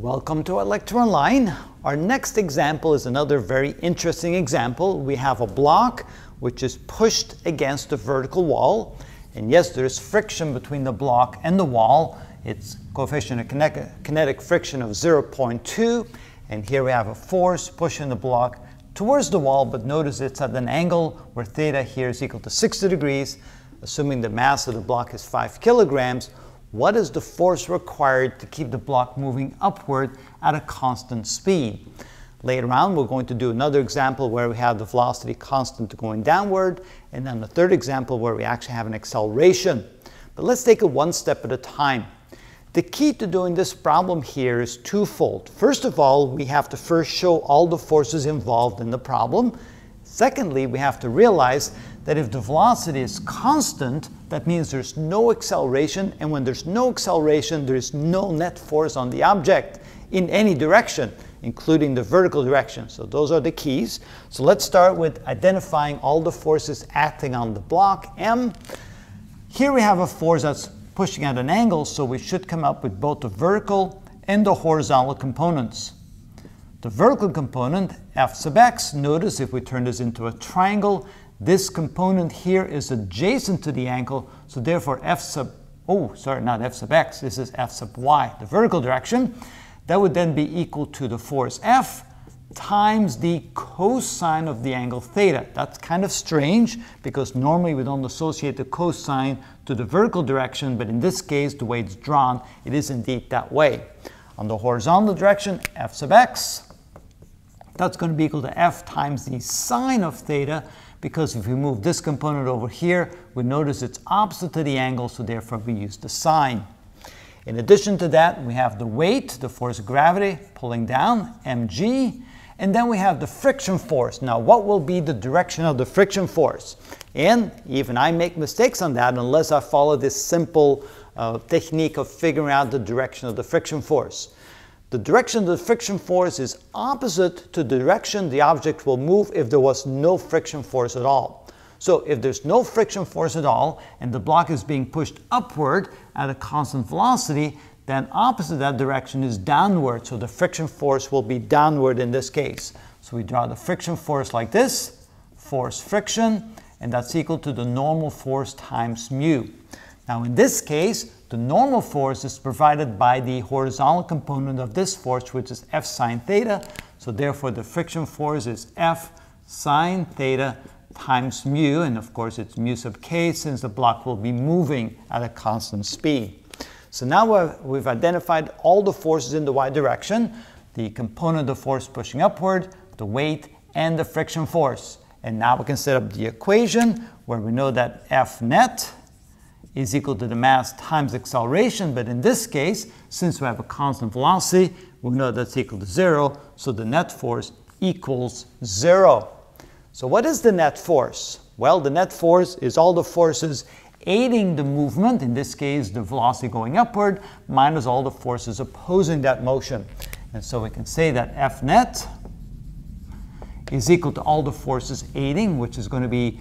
Welcome to ilectureonline. Our next example is another very interesting example. We have a block which is pushed against a vertical wall. And yes, there's friction between the block and the wall. It's coefficient of kinetic friction of 0.2. And here we have a force pushing the block towards the wall, but notice it's at an angle where theta here is equal to 60 degrees, assuming the mass of the block is 5 kilograms. What is the force required to keep the block moving upward at a constant speed? Later on, we're going to do another example where we have the velocity constant going downward, and then the third example where we actually have an acceleration. But let's take it one step at a time. The key to doing this problem here is twofold. First of all, we have to first show all the forces involved in the problem. Secondly, we have to realize that if the velocity is constant, that means there's no acceleration, and when there's no acceleration, there's no net force on the object in any direction including the vertical direction. So those are the keys. So let's start with identifying all the forces acting on the block M. Here we have a force that's pushing at an angle, so we should come up with both the vertical and the horizontal components. The vertical component, F sub x, notice if we turn this into a triangle, this component here is adjacent to the angle, so therefore F sub, oh, sorry, not F sub x, this is F sub y, the vertical direction. That would then be equal to the force F times the cosine of the angle theta. That's kind of strange because normally we don't associate the cosine to the vertical direction, but in this case, the way it's drawn, it is indeed that way. On the horizontal direction, f sub x, that's going to be equal to f times the sine of theta, because if we move this component over here, we notice it's opposite to the angle, so therefore we use the sine. In addition to that, we have the weight, the force of gravity pulling down, mg, and then we have the friction force. Now, what will be the direction of the friction force? And even I make mistakes on that unless I follow this simple uh, technique of figuring out the direction of the friction force. The direction of the friction force is opposite to the direction the object will move if there was no friction force at all. So if there's no friction force at all and the block is being pushed upward at a constant velocity, then opposite that direction is downward. So the friction force will be downward in this case. So we draw the friction force like this, force friction, and that's equal to the normal force times mu. Now in this case, the normal force is provided by the horizontal component of this force, which is F sine theta. So therefore the friction force is F sine theta times mu, and of course it's mu sub k since the block will be moving at a constant speed. So now we've identified all the forces in the y direction, the component of force pushing upward, the weight, and the friction force. And now we can set up the equation where we know that F net is equal to the mass times acceleration, but in this case, since we have a constant velocity, we know that's equal to zero, so the net force equals zero. So what is the net force? Well, the net force is all the forces aiding the movement, in this case the velocity going upward, minus all the forces opposing that motion. And so we can say that F net is equal to all the forces aiding, which is going to be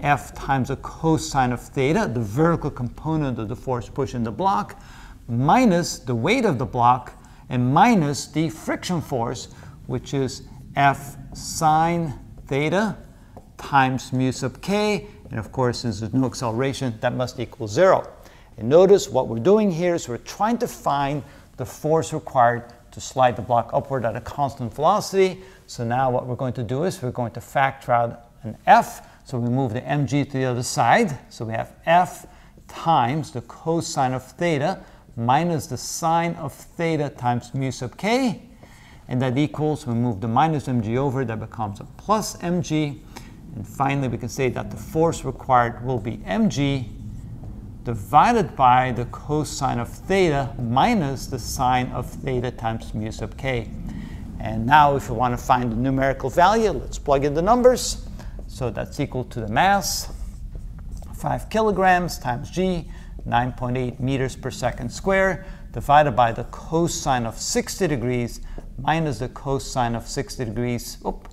F times the cosine of theta, the vertical component of the force pushing the block, minus the weight of the block, and minus the friction force, which is F sine theta times mu sub k, and of course, since there's no acceleration, that must equal zero. And notice what we're doing here is we're trying to find the force required to slide the block upward at a constant velocity. So now what we're going to do is we're going to factor out an f. So we move the mg to the other side. So we have f times the cosine of theta minus the sine of theta times mu sub k and that equals, we move the minus mg over, that becomes a plus mg. And finally, we can say that the force required will be mg divided by the cosine of theta minus the sine of theta times mu sub k. And now if we want to find the numerical value, let's plug in the numbers. So that's equal to the mass, 5 kilograms times g, 9.8 meters per second square, divided by the cosine of 60 degrees minus the cosine of 60 degrees, oop,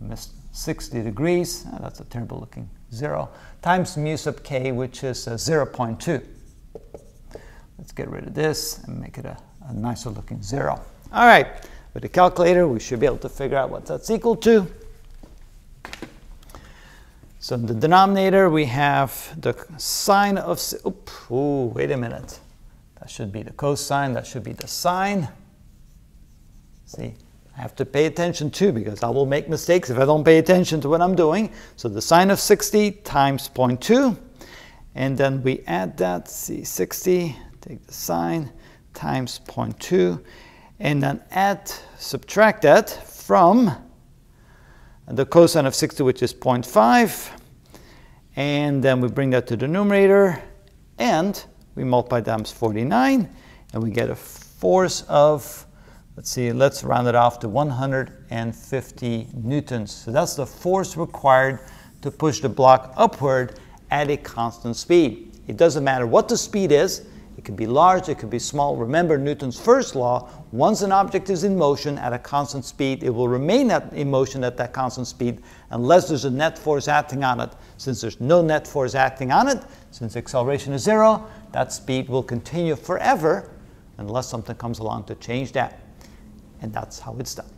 I missed 60 degrees, oh, that's a terrible looking zero, times mu sub k, which is uh, 0.2. Let's get rid of this and make it a, a nicer looking zero. All right, with the calculator, we should be able to figure out what that's equal to. So in the denominator, we have the sine of, oops, ooh, wait a minute. That should be the cosine, that should be the sine. See, I have to pay attention too because I will make mistakes if I don't pay attention to what I'm doing. So the sine of 60 times 0.2, and then we add that, see 60, take the sine, times 0.2, and then add, subtract that from the cosine of 60, which is 0.5, and then we bring that to the numerator, and we multiply times 49, and we get a force of, let's see, let's round it off to 150 newtons. So that's the force required to push the block upward at a constant speed. It doesn't matter what the speed is, it could be large, it could be small. Remember Newton's first law, once an object is in motion at a constant speed, it will remain at, in motion at that constant speed unless there's a net force acting on it. Since there's no net force acting on it, since acceleration is zero, that speed will continue forever unless something comes along to change that. And that's how it's done.